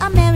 amém.